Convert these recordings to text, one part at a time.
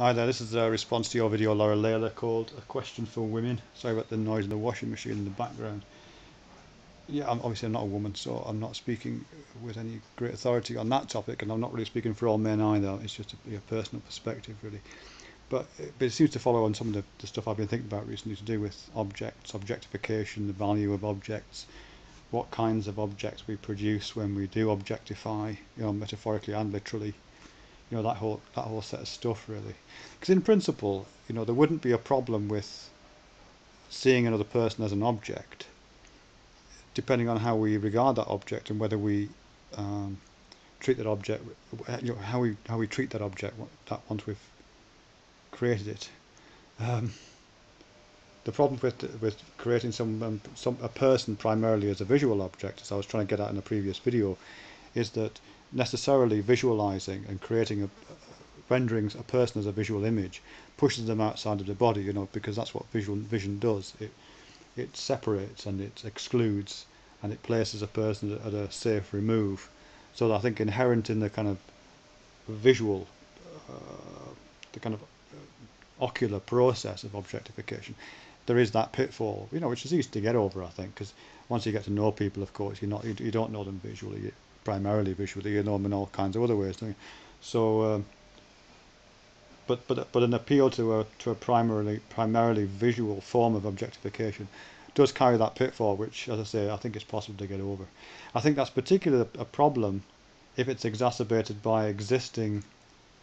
Hi there, this is a response to your video, Loreleila, called A Question for Women. Sorry about the noise in the washing machine in the background. Yeah, I'm, obviously I'm not a woman, so I'm not speaking with any great authority on that topic, and I'm not really speaking for all men either. It's just a, a personal perspective, really. But, uh, but it seems to follow on some of the, the stuff I've been thinking about recently to do with objects, objectification, the value of objects, what kinds of objects we produce when we do objectify, you know, metaphorically and literally you know that whole that whole set of stuff really. Because in principle you know there wouldn't be a problem with seeing another person as an object depending on how we regard that object and whether we um, treat that object you know how we how we treat that object that once we've created it. Um, the problem with with creating some, um, some a person primarily as a visual object as I was trying to get at in a previous video is that necessarily visualizing and creating a rendering a person as a visual image pushes them outside of the body you know because that's what visual vision does. It it separates and it excludes and it places a person at a safe remove. So I think inherent in the kind of visual uh, the kind of uh, ocular process of objectification there is that pitfall you know which is easy to get over I think because once you get to know people of course you're not you, you don't know them visually primarily visually, you know them in all kinds of other ways. So, um, but but but an appeal to a to a primarily primarily visual form of objectification does carry that pitfall, which, as I say, I think it's possible to get over. I think that's particularly a problem if it's exacerbated by existing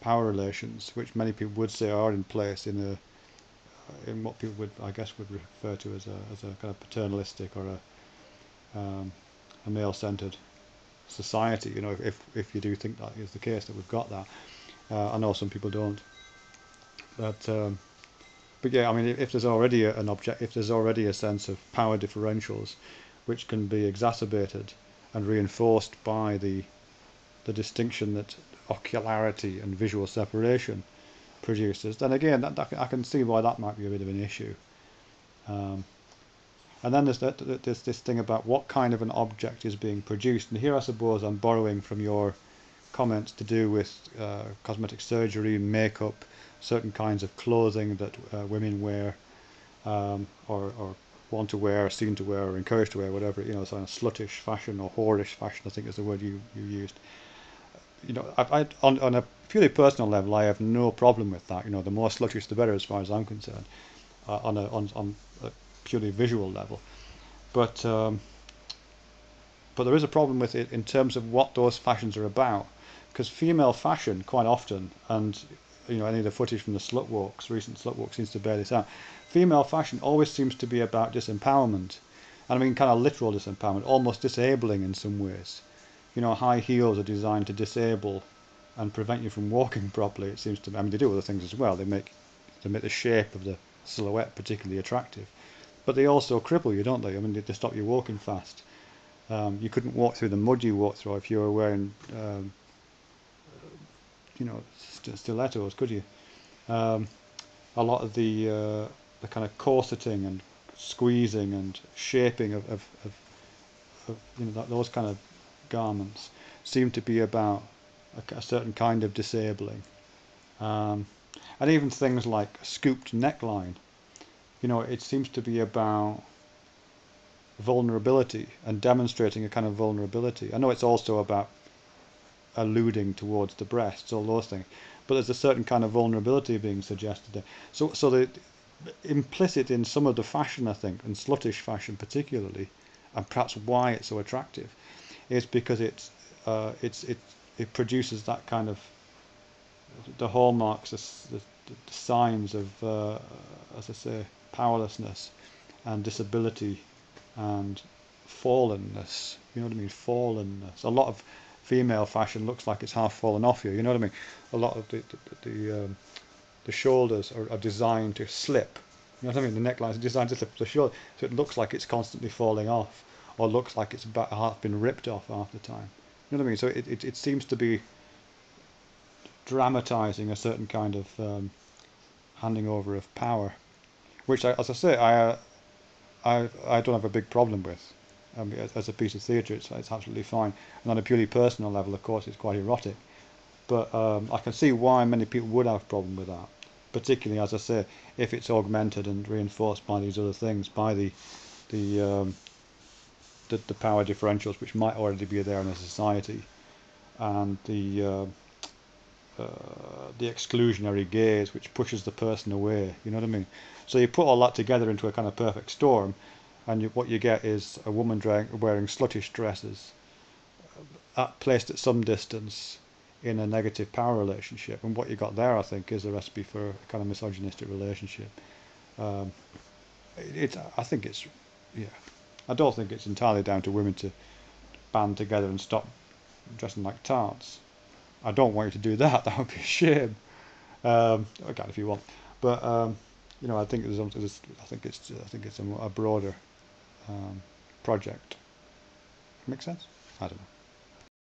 power relations, which many people would say are in place in a in what people would, I guess, would refer to as a as a kind of paternalistic or a um, a male-centered society. You know, if if you do think that is the case, that we've got that. Uh, I know some people don't, but um, but yeah, I mean, if there's already an object, if there's already a sense of power differentials, which can be exacerbated and reinforced by the the distinction that ocularity and visual separation produces, then again, that, that, I can see why that might be a bit of an issue. Um, and then there's, this thing about what kind of an object is being produced. And here I suppose I'm borrowing from your comments to do with uh, cosmetic surgery, makeup, certain kinds of clothing that uh, women wear um, or, or want to wear, seen to wear, or encouraged to wear, whatever, you know, sort of sluttish fashion or whorish fashion, I think is the word you, you used. You know, I, I, on, on a purely personal level, I have no problem with that. You know, the more sluttish, the better, as far as I'm concerned. Uh, on a on, on a purely visual level. But um, but there is a problem with it in terms of what those fashions are about, because female fashion quite often, and you know any of the footage from the slut walks, recent slut walk seems to bear this out. Female fashion always seems to be about disempowerment, and I mean kind of literal disempowerment, almost disabling in some ways. You know, high heels are designed to disable and prevent you from walking properly. It seems to me. I mean, they do other things as well. They make they make the shape of the silhouette particularly attractive but they also cripple you, don't they? I mean, they, they stop you walking fast. Um, you couldn't walk through the mud you walk through if you were wearing, um, you know, st stilettos, could you? Um, a lot of the uh, the kind of corseting and squeezing and shaping of, of, of, of you know that, those kind of garments seem to be about a, a certain kind of disabling. Um, and even things like scooped neckline you know, it seems to be about vulnerability and demonstrating a kind of vulnerability. I know it's also about alluding towards the breasts, all those things, but there's a certain kind of vulnerability being suggested there. So, so the implicit in some of the fashion, I think, and sluttish fashion particularly, and perhaps why it's so attractive, is because it's uh, it's it it produces that kind of the hallmarks, the, the, signs of, uh, as I say, powerlessness and disability and fallenness. You know what I mean? Fallenness. A lot of female fashion looks like it's half fallen off you. You know what I mean? A lot of the the the, um, the shoulders are, are, designed to slip. You know what I mean? The neckline is designed to slip the shoulder, so it looks like it's constantly falling off, or looks like it's about half been ripped off half the time. You know what I mean? So it it, it seems to be dramatizing a certain kind of um, handing over of power which, I, as I say, I, I, I don't have a big problem with. Um, as, as, a piece of theatre, it's, it's absolutely fine. And on a purely personal level, of course, it's quite erotic. But um, I can see why many people would have a problem with that. particularly as I say, if it's augmented and reinforced by these other things, by the the um, the, the power differentials which might already be there in a society, and the uh, uh, the exclusionary gaze which pushes the person away. You know what I mean? So you put all that together into a kind of perfect storm, and you, what you get is a woman wearing sluttish dresses, uh, at, placed at some distance in a negative power relationship. And what you got there, I think, is a recipe for a kind of misogynistic relationship. Um, it, it, I think it's, yeah, I don't think it's entirely down to women to band together and stop dressing like tarts. I don't want you to do that. That would be a shame. Um, okay, if you want, but um, you know, I think there's, there's, I think it's, I think it's a, a broader um, project. Make sense? I don't know.